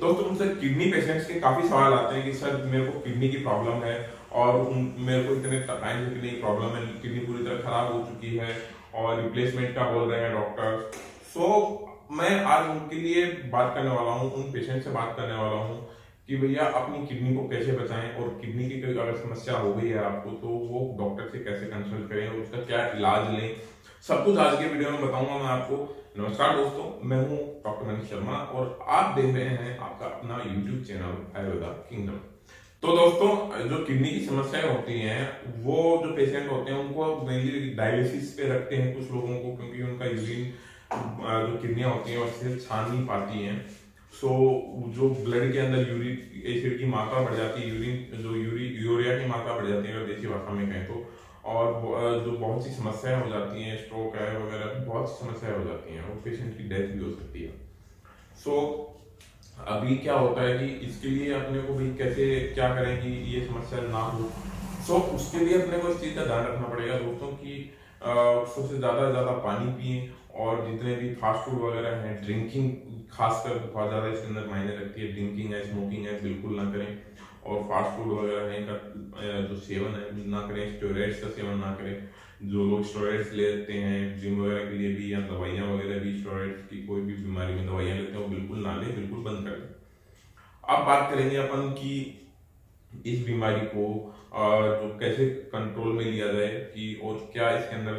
दोस्तों मुझसे kidney patients के काफ़ी सवाल आते हैं कि सर, मेरे को किडनी की प्रॉब्लम है और मेरे को इतने टाइम से किडनी प्रॉब्लम है, किडनी पूरी तरह खराब हो चुकी है और रिप्लेसमेंट का बोल रहे हैं डॉक्टर सो मैं आज उनके लिए बात करने वाला हूँ, उन पेशेंट से बात करने वाला हूँ कि भैया, अपनी किडनी को कैसे बचाएँ और किडनी की कोई अगर समस्या हो गई है आपको तो वो डॉक्टर से कैसे कंसल्ट करें और उसका क्या इलाज लें सब कुछ आज के वीडियो में बताऊँगा मैं आपको। नमस्कार दोस्तों, मैं हूँ डॉक्टर मनीष शर्मा और आप देख रहे हैं आपका अपना यूट्यूब चैनल आयुर्वेदा किंगडम तो दोस्तों, जो किडनी की समस्याएँ होती हैं, वो जो पेशेंट होते हैं, उनको मेनली डायलिसिस पे रखते हैं कुछ लोगों को, क्योंकि उनका यूरिन जो किडनियाँ होती हैं उससे छान नहीं पाती हैं। सो जो ब्लड के अंदर यूरिक एसिड की मात्रा बढ़ जाती है यूरिन जो यूरी यूरिया की मात्रा बढ़ जाती है, अगर देसी भाषा में कहें तो। और जो बहुत सी समस्याएँ हो जाती हैं स्ट्रोक है वगैरह बहुत सी समस्याएँ हो जाती हैं और पेशेंट की डेथ भी हो सकती है। सो so, अभी क्या होता है कि इसके लिए अपने को भी कैसे क्या करें कि ये समस्या ना हो? सो so, उसके लिए अपने को इस चीज़ का ध्यान रखना पड़ेगा दोस्तों की सबसे ज़्यादा ज़्यादा पानी पिए और जितने भी फास्ट फ़ूड वगैरह हैं ड्रिंकिंग खासकर बहुत ज़्यादा इसके अंदर मायने रखती है। ड्रिंकिंग है स्मोकिंग है बिल्कुल ना करें। और फास्ट फ़ूड वगैरह इनका जो सेवन है, ना करें स्टोरेट्स का सेवन ना करें। जो लोग स्टोरेट्स लेते हैं जिम वगैरह के लिए भी, या दवाइयाँ वगैरह भी स्टोरेट्स की कोई भी बीमारी में दवाइयाँ लेते हैं, वो बिल्कुल ना लें, बिल्कुल बंद कर दें। अब बात करेंगे अपन की इस बीमारी को जो कैसे कंट्रोल में लिया जाए कि, और क्या इसके अंदर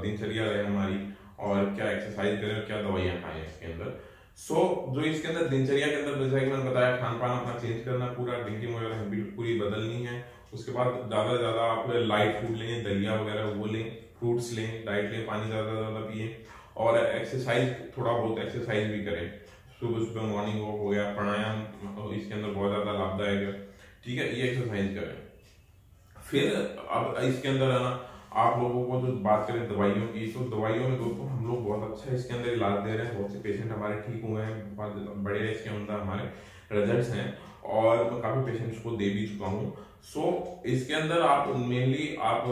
दिनचर्या रहे हमारी, और क्या एक्सरसाइज करें और क्या दवाइयाँ खाएँ इसके अंदर। सो so, जो इसके अंदर दिनचर्या के अंदर जैसा कि मैंने बताया खान पान अपना चेंज करना पूरा ड्रिंकिंग वगैरह हैबिट पूरी बदलनी है। उसके बाद ज़्यादा ज़्यादा आप लाइट फ़ूड लें दलिया वगैरह वो लें फ्रूट्स लें डाइट लें पानी ज़्यादा ज़्यादा पिए। और एक्सरसाइज थोड़ा बहुत एक्सरसाइज भी करें। सुबह सुबह मॉर्निंग वॉक हो गया प्राणायाम तो इसके अंदर बहुत ज़्यादा लाभदायक है। ठीक है ये एक्सरसाइज करें। फिर अब इसके अंदर है ना आप लोगों को जो बात करें दवाइयों की तो दवाइयों में दोस्तों हम लोग बहुत अच्छा इसके अंदर इलाज दे रहे हैं। बहुत से पेशेंट हमारे ठीक हुए हैं, बहुत बड़े इसके अंदर हमारे रिजल्ट्स हैं और मैं काफ़ी पेशेंट्स को दे भी चुका हूँ। सो इसके अंदर आप मेनली आप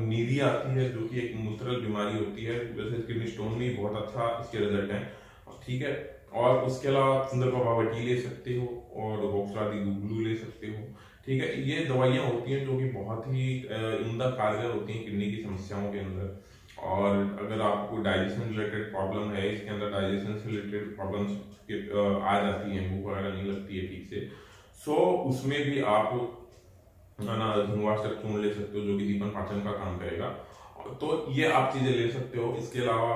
नीली आती है जो कि एक मूत्रल बीमारी होती है, जैसे किडनी स्टोन में बहुत अच्छा इसके रिज़ल्ट है। ठीक है? और उसके अलावा सुंदर बाबा प्रभावटी ले सकते हो और बोक्सरादी गुगलू ले सकते हो। ठीक है, ये दवाइयाँ होती हैं जो कि बहुत ही उमदा कारगर होती हैं किडनी की समस्याओं के अंदर। और अगर आपको डाइजेशन रिलेटेड प्रॉब्लम है, इसके अंदर डाइजेशन से रिलेटेड प्रॉब्लम्स आ जाती हैं, भूख वगैरह नहीं लगती है ठीक से। सो उसमें भी आप ना चूर्ण ले सकते हो, जो कि दीपन पाचन का काम करेगा। तो ये आप चीज़ें ले सकते हो। इसके अलावा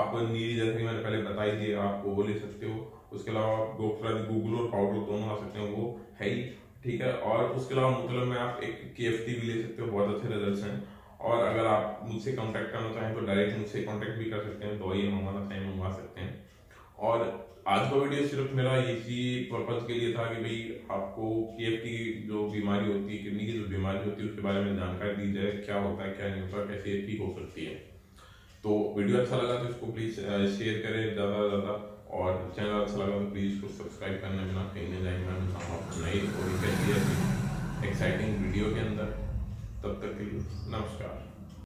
आप नीरी जैसे मैंने पहले बताई थी, आप वो ले सकते हो। उसके अलावा गूगल और पाउडर दोनों आ सकते हैं, वो है ही ठीक है? और उसके अलावा मतलब में आप एक के भी ले सकते हो, बहुत अच्छे रिज़ल्ट हैं। और अगर आप मुझसे कांटेक्ट करना चाहें तो डायरेक्ट मुझसे कांटेक्ट भी कर सकते हैं दवाइयाँ मंगवाना चाहें मंगवा सकते हैं। और आज का वीडियो सिर्फ़ मेरा इसी पर्पज के लिए था कि भाई आपको के की जो बीमारी होती है किडनी की जो बीमारी होती है, उसके बारे में जानकारी दी जाए, क्या होता है, क्या नहीं होता, कैसे ठीक हो सकती है। तो वीडियो अच्छा लगा तो इसको प्लीज़ शेयर करें ज़्यादा से ज़्यादा। और चैनल अच्छा लगा तो प्लीज़ उसको सब्सक्राइब करने में ना कहीं नहीं जाएँगे मैं आपको नई स्टोरी कैसी है एक्साइटिंग वीडियो के अंदर तब तक के लिए नमस्कार।